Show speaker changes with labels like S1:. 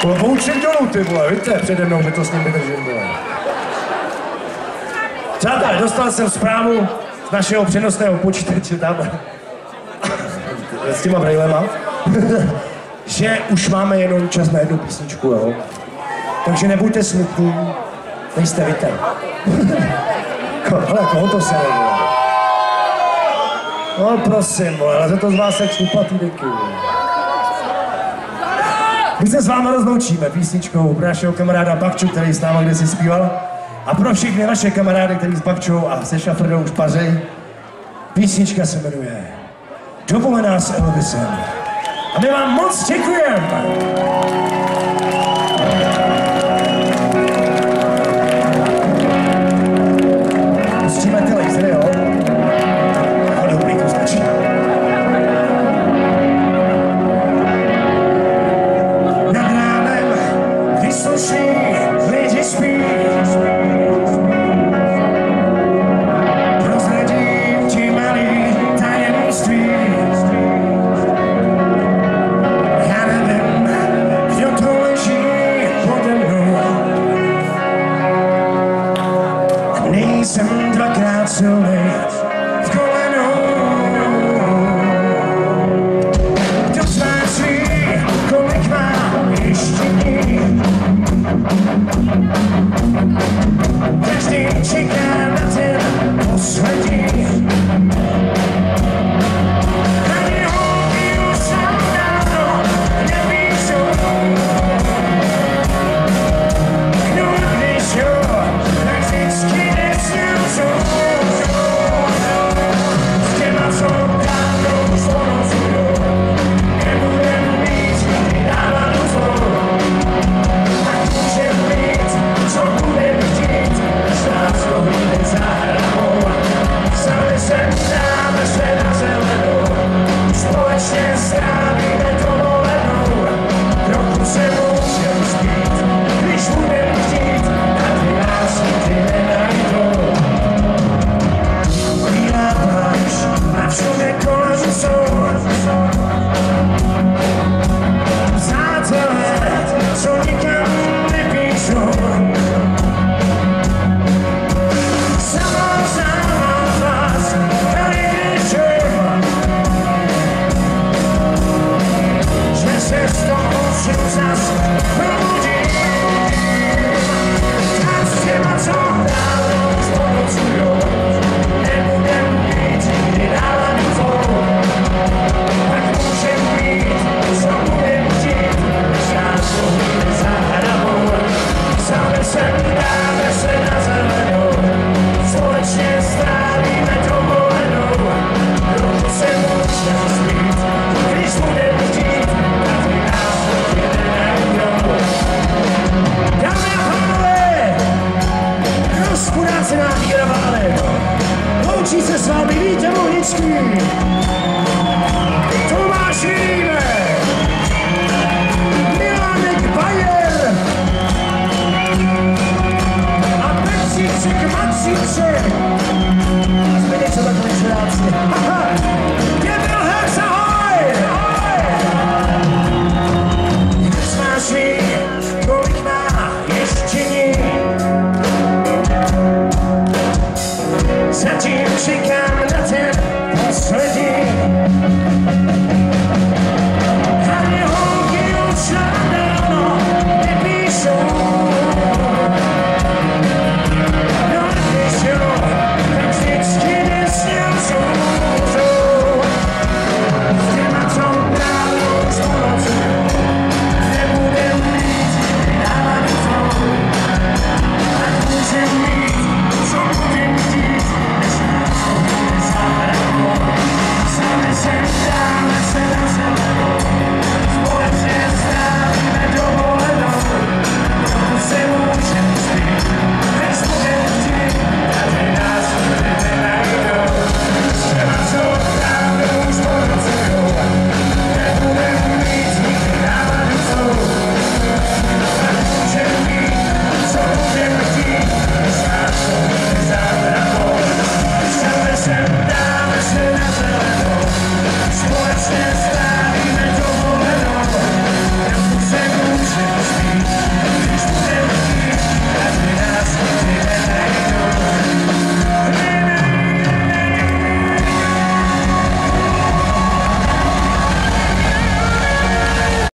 S1: Klobouček dolů, ty vole, víte, přede mnou, že to s ním vydržím, vole. Přátelé, dostal jsem zprávu z našeho přenosného počítače tam s těma brejlema, že už máme jenom čas na jednu písničku, jo. Takže nebuďte smutní, nejste vy ten. Ale koho to se vole? No prosím, ale to z vás jak šlupatý deky. My se s vámi rozloučíme písničkou pro našeho kamaráda Bakču, který s náma kdysi zpíval. A pro všechny naše kamarády, který s Bakčou a se Šafrdou už pařej, písnička se jmenuje Dovolená s Elvisem. A my vám moc děkujeme. I got too late. Jiří Temohnický, Tomáš Rýbe, Milánek Bajer a Petříček Macíček. Jsme něco takových.